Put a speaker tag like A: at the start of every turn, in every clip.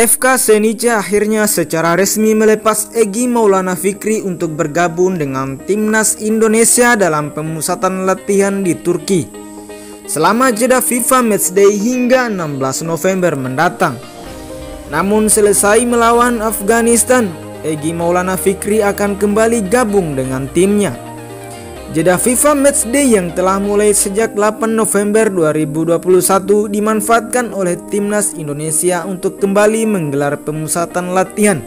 A: FK Senica akhirnya secara resmi melepas Egi Maulana Fikri untuk bergabung dengan timnas Indonesia dalam pemusatan latihan di Turki selama jeda FIFA Matchday hingga 16 November mendatang. Namun selesai melawan Afghanistan, Egi Maulana Fikri akan kembali gabung dengan timnya. Jeda FIFA Matchday yang telah mulai sejak 8 November 2021 dimanfaatkan oleh timnas Indonesia untuk kembali menggelar pemusatan latihan.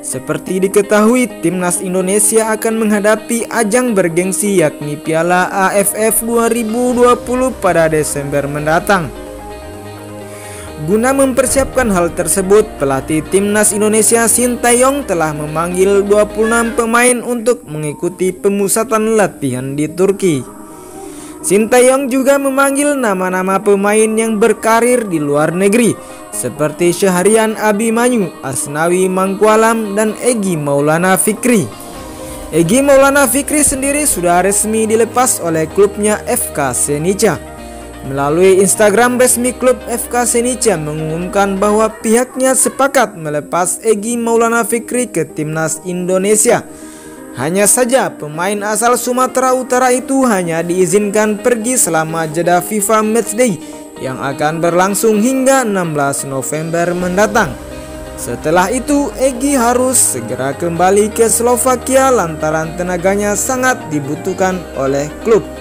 A: Seperti diketahui, timnas Indonesia akan menghadapi ajang bergengsi yakni Piala AFF 2020 pada Desember mendatang. Guna mempersiapkan hal tersebut, pelatih timnas Indonesia Sintayong telah memanggil 26 pemain untuk mengikuti pemusatan latihan di Turki. Sintayong juga memanggil nama-nama pemain yang berkarir di luar negeri seperti Syahrian Abimanyu, Asnawi Mangkualam, dan Egi Maulana Fikri. Egi Maulana Fikri sendiri sudah resmi dilepas oleh klubnya FK Senica. Melalui Instagram resmi klub FK Senica mengumumkan bahwa pihaknya sepakat melepas Egi Maulana Fikri ke timnas Indonesia. Hanya saja pemain asal Sumatera Utara itu hanya diizinkan pergi selama jeda FIFA Matchday yang akan berlangsung hingga 16 November mendatang. Setelah itu, Egi harus segera kembali ke Slovakia lantaran tenaganya sangat dibutuhkan oleh klub.